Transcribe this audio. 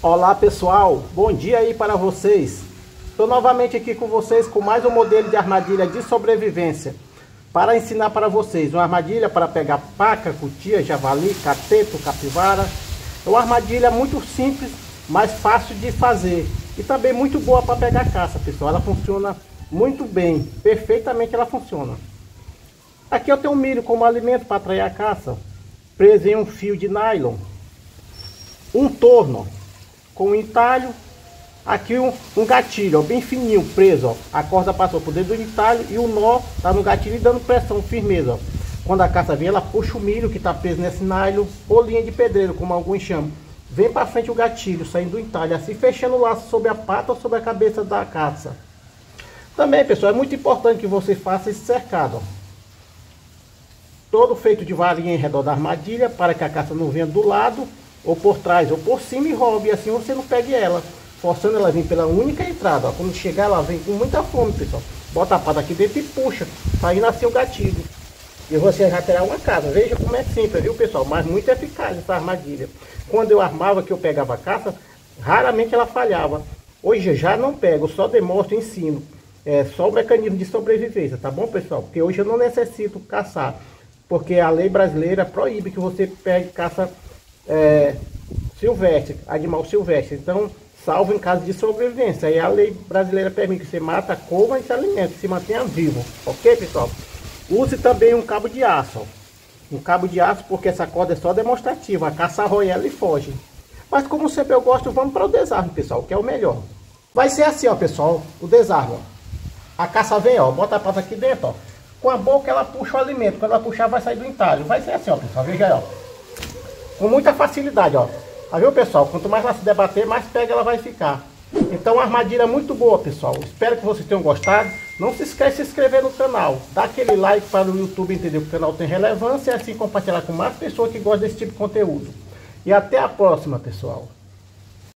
Olá pessoal, bom dia aí para vocês. Estou novamente aqui com vocês com mais um modelo de armadilha de sobrevivência para ensinar para vocês uma armadilha para pegar paca, cutia, javali, cateto, capivara. É uma armadilha muito simples, mas fácil de fazer e também muito boa para pegar caça, pessoal. Ela funciona muito bem, perfeitamente ela funciona. Aqui eu tenho um milho como alimento para atrair a caça, preso em um fio de nylon, um torno com um entalho. Aqui um, um gatilho, ó, bem fininho, preso, ó. A corda passou por dentro do entalho e o nó tá no gatilho e dando pressão, firmeza, ó. Quando a caça vem, ela puxa o milho que tá preso nesse nylon ou linha de pedreiro, como alguns chamam. Vem para frente o gatilho, saindo do entalho, assim fechando o laço sobre a pata ou sobre a cabeça da caça. Também, pessoal, é muito importante que você faça esse cercado, ó. Todo feito de varinha em redor da armadilha, para que a caça não venha do lado ou por trás, ou por cima e roube, assim você não pegue ela, forçando ela a vir pela única entrada, ó. quando chegar ela vem com muita fome, pessoal, bota a pata aqui dentro e puxa, aí nasceu o gatilho, e você já terá uma casa, veja como é simples, viu pessoal, mas muito eficaz essa armadilha, quando eu armava que eu pegava a caça, raramente ela falhava, hoje já não pego, só demonstro, ensino, é só o mecanismo de sobrevivência, tá bom pessoal, porque hoje eu não necessito caçar, porque a lei brasileira proíbe que você pegue caça é, silvestre, animal silvestre. Então, salvo em caso de sobrevivência. Aí a lei brasileira permite que você mata, coma e se alimente, se mantenha vivo. Ok, pessoal? Use também um cabo de aço. Um cabo de aço, porque essa corda é só demonstrativa. A caça ela e foge. Mas como sempre eu gosto, vamos para o desarme, pessoal, que é o melhor. Vai ser assim, ó, pessoal, o desarme. Ó. A caça vem, ó, bota a pata aqui dentro, ó. Com a boca ela puxa o alimento. Quando ela puxar, vai sair do entalho. Vai ser assim, ó, pessoal. Veja aí, ó com muita facilidade, ó. Tá viu, pessoal? Quanto mais ela se debater, mais pega ela vai ficar. Então, uma armadilha muito boa, pessoal. Espero que vocês tenham gostado. Não se esqueça de se inscrever no canal. Dá aquele like para o YouTube entender que o canal tem relevância e assim compartilhar com mais pessoas que gostam desse tipo de conteúdo. E até a próxima, pessoal.